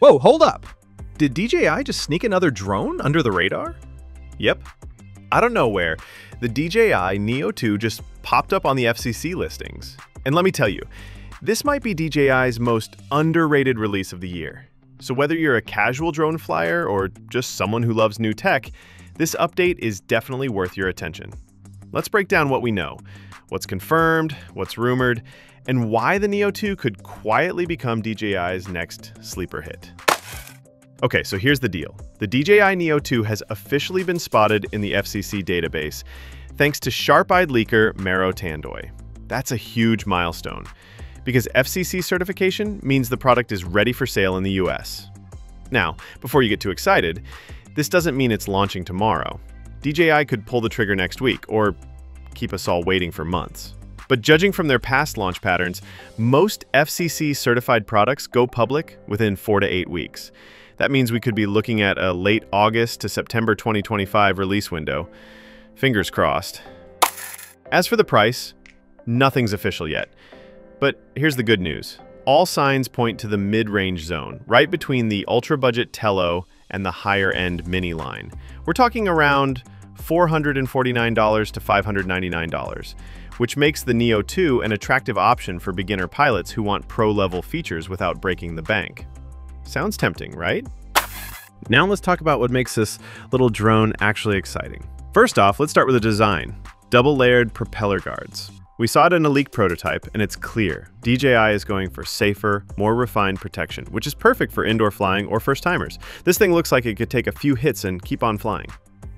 Whoa, hold up! Did DJI just sneak another drone under the radar? Yep. Out of nowhere, the DJI Neo 2 just popped up on the FCC listings. And let me tell you, this might be DJI's most underrated release of the year. So whether you're a casual drone flyer or just someone who loves new tech, this update is definitely worth your attention. Let's break down what we know, what's confirmed, what's rumored, and why the Neo 2 could quietly become DJI's next sleeper hit. Okay, so here's the deal. The DJI Neo 2 has officially been spotted in the FCC database, thanks to sharp-eyed leaker Maro Tandoy. That's a huge milestone, because FCC certification means the product is ready for sale in the US. Now, before you get too excited, this doesn't mean it's launching tomorrow. DJI could pull the trigger next week, or keep us all waiting for months. But judging from their past launch patterns, most FCC certified products go public within four to eight weeks. That means we could be looking at a late August to September 2025 release window. Fingers crossed. As for the price, nothing's official yet. But here's the good news. All signs point to the mid-range zone, right between the ultra-budget Tello and the higher-end Mini line. We're talking around $449 to $599, which makes the Neo 2 an attractive option for beginner pilots who want pro-level features without breaking the bank. Sounds tempting, right? Now let's talk about what makes this little drone actually exciting. First off, let's start with the design. Double-layered propeller guards. We saw it in a leaked prototype, and it's clear. DJI is going for safer, more refined protection, which is perfect for indoor flying or first-timers. This thing looks like it could take a few hits and keep on flying.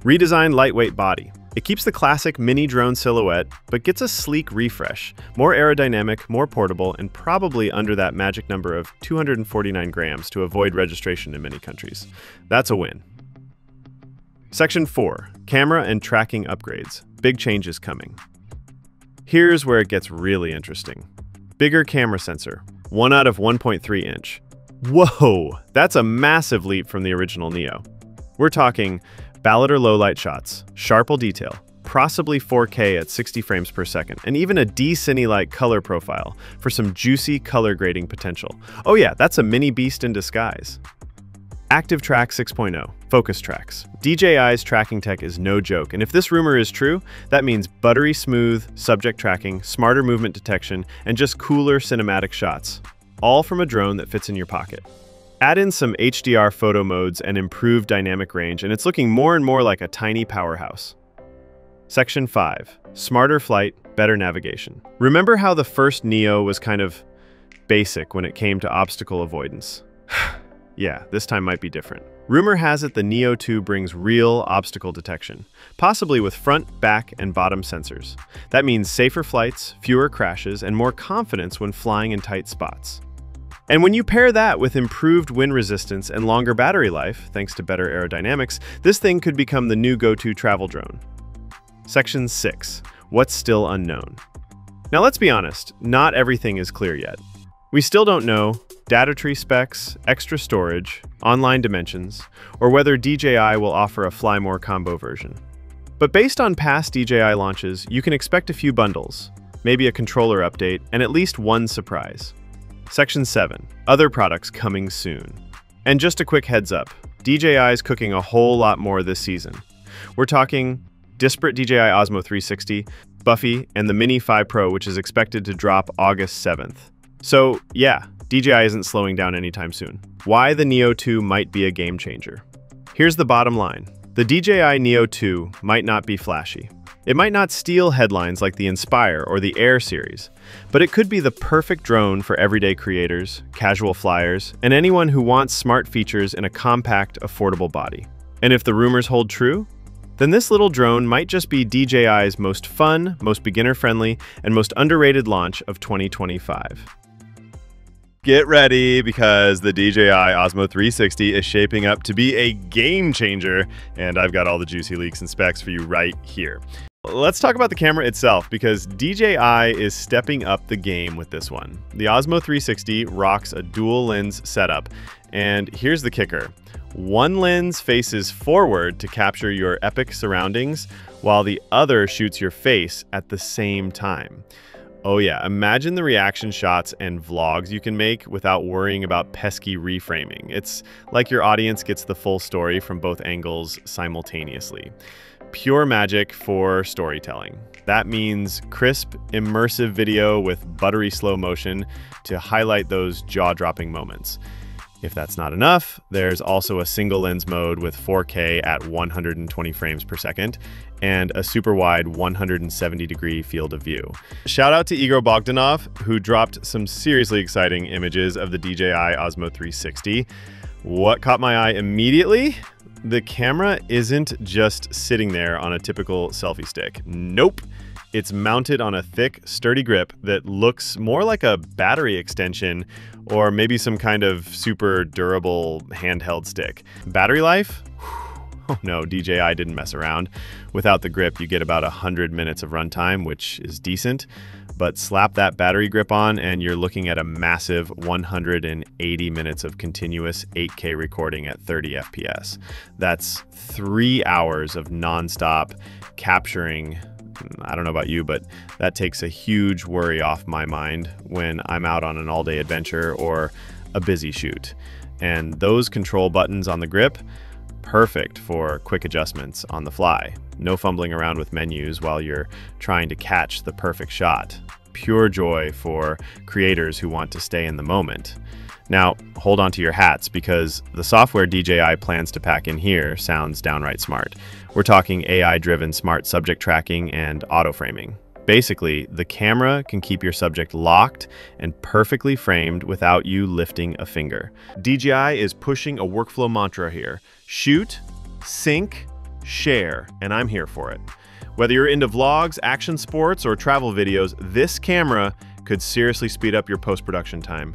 Redesigned lightweight body. It keeps the classic mini drone silhouette, but gets a sleek refresh, more aerodynamic, more portable, and probably under that magic number of 249 grams to avoid registration in many countries. That's a win. Section 4 Camera and Tracking Upgrades. Big changes coming. Here's where it gets really interesting. Bigger camera sensor, 1 out of 1.3 inch. Whoa, that's a massive leap from the original Neo. We're talking Ballader low light shots, sharpel detail, possibly 4K at 60 frames per second, and even a D-Cine-like color profile for some juicy color grading potential. Oh yeah, that's a mini beast in disguise. Active Track 6.0, Focus Tracks. DJI's tracking tech is no joke, and if this rumor is true, that means buttery smooth subject tracking, smarter movement detection, and just cooler cinematic shots. All from a drone that fits in your pocket. Add in some HDR photo modes and improved dynamic range, and it's looking more and more like a tiny powerhouse. Section 5. Smarter flight, better navigation. Remember how the first Neo was kind of basic when it came to obstacle avoidance? yeah, this time might be different. Rumor has it the Neo 2 brings real obstacle detection, possibly with front, back, and bottom sensors. That means safer flights, fewer crashes, and more confidence when flying in tight spots. And when you pair that with improved wind resistance and longer battery life, thanks to better aerodynamics, this thing could become the new go-to travel drone. Section 6. What's still unknown? Now let's be honest, not everything is clear yet. We still don't know data tree specs, extra storage, online dimensions, or whether DJI will offer a Fly More combo version. But based on past DJI launches, you can expect a few bundles, maybe a controller update, and at least one surprise. Section 7. Other products coming soon. And just a quick heads up, DJI is cooking a whole lot more this season. We're talking disparate DJI Osmo 360, Buffy, and the Mini 5 Pro, which is expected to drop August 7th. So, yeah, DJI isn't slowing down anytime soon. Why the Neo 2 might be a game changer. Here's the bottom line. The DJI Neo 2 might not be flashy, it might not steal headlines like the Inspire or the Air series, but it could be the perfect drone for everyday creators, casual flyers, and anyone who wants smart features in a compact, affordable body. And if the rumors hold true, then this little drone might just be DJI's most fun, most beginner-friendly, and most underrated launch of 2025. Get ready because the DJI Osmo 360 is shaping up to be a game changer, and I've got all the juicy leaks and specs for you right here. Let's talk about the camera itself because DJI is stepping up the game with this one. The Osmo 360 rocks a dual lens setup, and here's the kicker. One lens faces forward to capture your epic surroundings, while the other shoots your face at the same time. Oh yeah, imagine the reaction shots and vlogs you can make without worrying about pesky reframing. It's like your audience gets the full story from both angles simultaneously. Pure magic for storytelling. That means crisp, immersive video with buttery slow motion to highlight those jaw-dropping moments. If that's not enough, there's also a single lens mode with 4K at 120 frames per second and a super wide 170 degree field of view. Shout out to Igor Bogdanov, who dropped some seriously exciting images of the DJI Osmo 360. What caught my eye immediately? The camera isn't just sitting there on a typical selfie stick. Nope. It's mounted on a thick, sturdy grip that looks more like a battery extension or maybe some kind of super durable handheld stick. Battery life? Oh no, DJI didn't mess around. Without the grip, you get about 100 minutes of runtime, which is decent. But slap that battery grip on, and you're looking at a massive 180 minutes of continuous 8K recording at 30 FPS. That's three hours of nonstop capturing hmm, I don't know about you, but that takes a huge worry off my mind when I'm out on an all day adventure or a busy shoot. And those control buttons on the grip, perfect for quick adjustments on the fly. No fumbling around with menus while you're trying to catch the perfect shot. Pure joy for creators who want to stay in the moment. Now, hold on to your hats because the software DJI plans to pack in here sounds downright smart. We're talking AI driven smart subject tracking and auto framing. Basically, the camera can keep your subject locked and perfectly framed without you lifting a finger. DJI is pushing a workflow mantra here shoot, sync, share, and I'm here for it. Whether you're into vlogs, action sports, or travel videos, this camera could seriously speed up your post production time.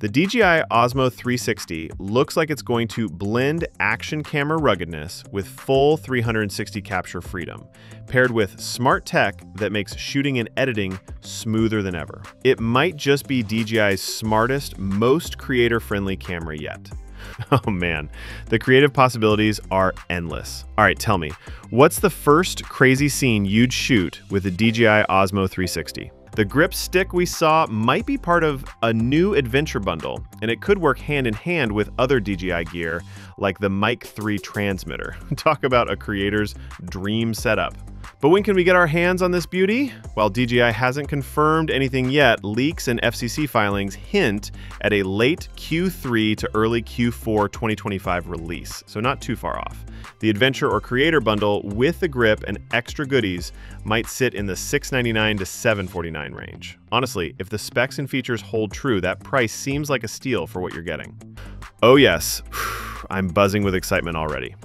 The DJI Osmo 360 looks like it's going to blend action camera ruggedness with full 360 capture freedom, paired with smart tech that makes shooting and editing smoother than ever. It might just be DJI's smartest, most creator friendly camera yet. Oh man, the creative possibilities are endless. All right, tell me, what's the first crazy scene you'd shoot with the DJI Osmo 360? The grip stick we saw might be part of a new adventure bundle, and it could work hand in hand with other DJI gear like the Mic 3 transmitter. Talk about a creator's dream setup. But when can we get our hands on this beauty? While DJI hasn't confirmed anything yet, leaks and FCC filings hint at a late Q3 to early Q4 2025 release, so not too far off. The Adventure or Creator bundle with the grip and extra goodies might sit in the 699 to 749 range. Honestly, if the specs and features hold true, that price seems like a steal for what you're getting. Oh yes, I'm buzzing with excitement already.